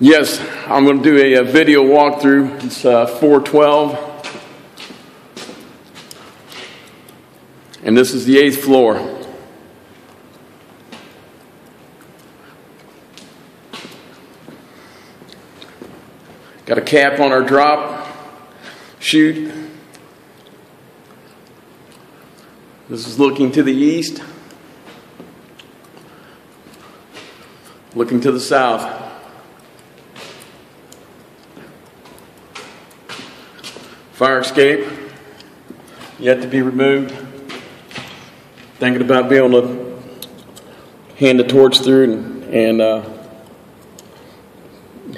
Yes, I'm going to do a, a video walkthrough. It's uh, 412. And this is the eighth floor. Got a cap on our drop Chute. This is looking to the east, looking to the south. Fire escape, yet to be removed. Thinking about being able to hand the torch through and, and uh,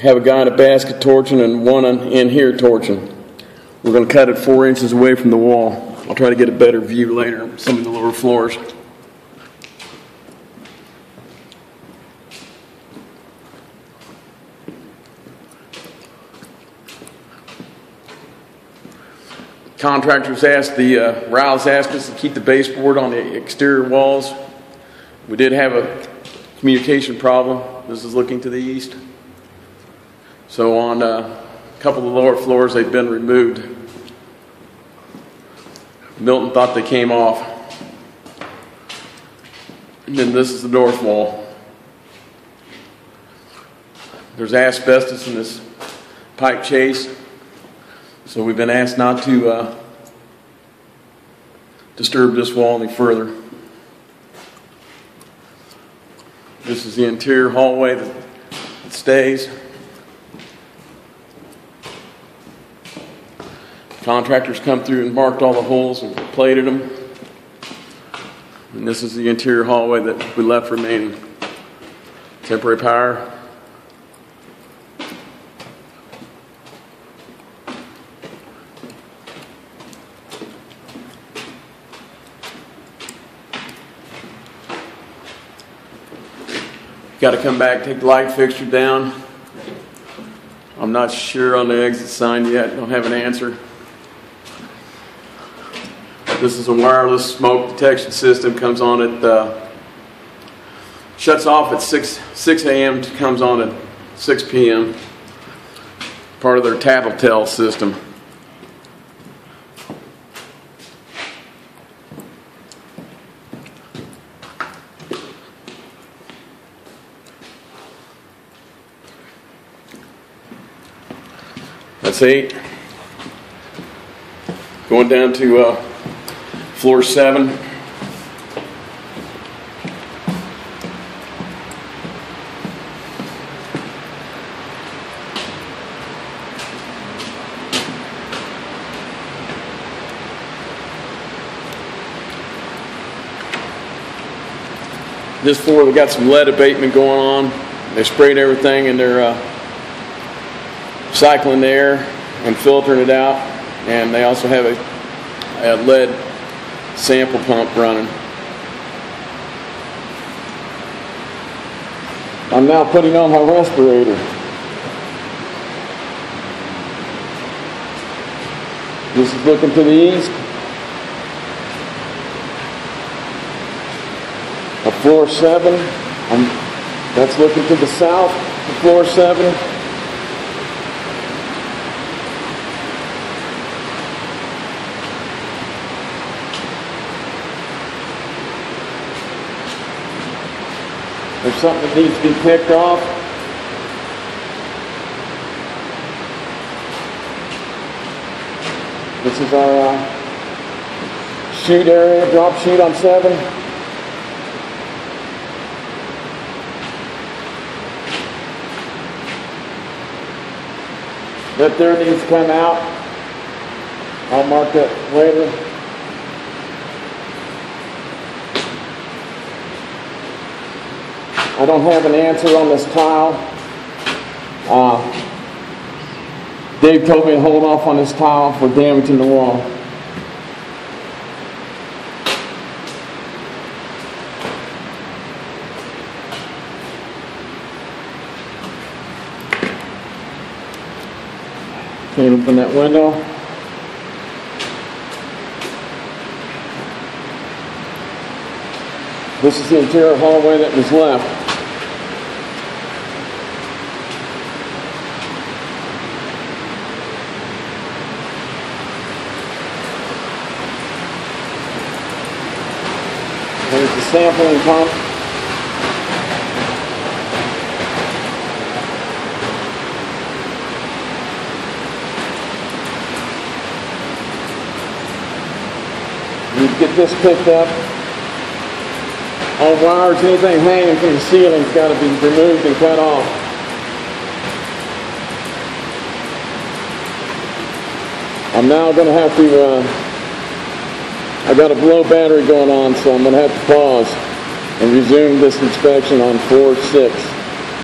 have a guy in a basket torching and one in here torching. We're going to cut it four inches away from the wall. I'll try to get a better view later, some of the lower floors. Contractors asked, the uh, Rouse asked us to keep the baseboard on the exterior walls. We did have a communication problem. This is looking to the east. So on uh, a couple of the lower floors, they've been removed. Milton thought they came off. And then this is the north wall. There's asbestos in this pipe chase. So we've been asked not to uh, disturb this wall any further. This is the interior hallway that stays. Contractors come through and marked all the holes and plated them. And this is the interior hallway that we left remaining. Temporary power. Got to come back, take the light fixture down. I'm not sure on the exit sign yet. Don't have an answer. This is a wireless smoke detection system. Comes on at uh, shuts off at 6 6 a.m. Comes on at 6 p.m. Part of their Tattletale system. That's eight. Going down to uh, floor seven. This floor, we got some lead abatement going on. They sprayed everything and they're uh, cycling the air and filtering it out. And they also have a, a lead sample pump running. I'm now putting on my respirator. This is looking to the east. A floor seven. I'm, that's looking to the south. Floor seven. There's something that needs to be picked off. This is our uh, chute area, drop chute on 7. That there needs to come out. I'll mark that later. I don't have an answer on this tile. Uh, Dave told me to hold off on this tile for damaging the wall. Can't open that window. This is the interior hallway that was left. The sampling pump. You get this picked up. All wires, anything hanging from the ceiling's got to be removed and cut off. I'm now going to have to, uh, I got a blow battery going on, so I'm going to have to pause and resume this inspection on floor six.